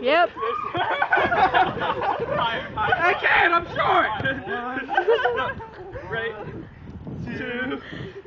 Yep. I can't, I'm short! One, two, three, yeah!